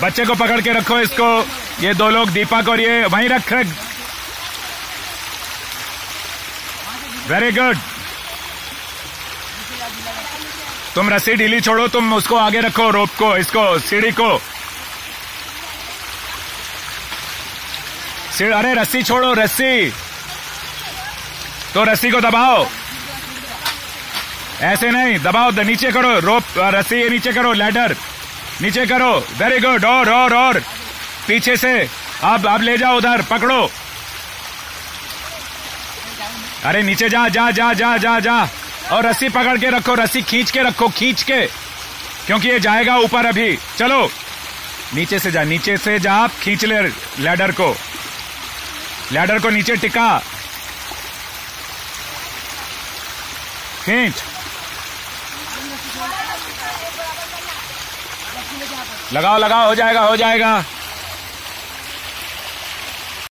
बच्चे को पकड़ के रखो इसको। ये दो लोग, दीपक और ये, वहीं रख वेरी गुड तुम रस्सी ढीली छोड़ो, तुम उसको आगे रखो, रोप को, इसको, सीढ़ी को। अरे रस्सी छोड़ो, रस्सी। तो रस्सी को दबाओ। ऐसे नहीं, दबाओ नीचे करो, रोप, रस्सी नीचे करो, लैडर। नीचे करो। वेरी गुड और और और। पीछे से। अब अब ले जाओ उधर। पकड़ो। अरे, नीचे जा जा जा जा जा जा। और रस्सी पकड़ के रखो। रस्सी खींच के रखो। खींच के। क्योंकि ये जाएगा ऊपर अभी। चलो। नीचे से जा, नीचे से जा। आप खींच ले लैडर को। लैडर को नीचे टिका। खींच लगाओ लगाओ हो जाएगा हो जाएगा।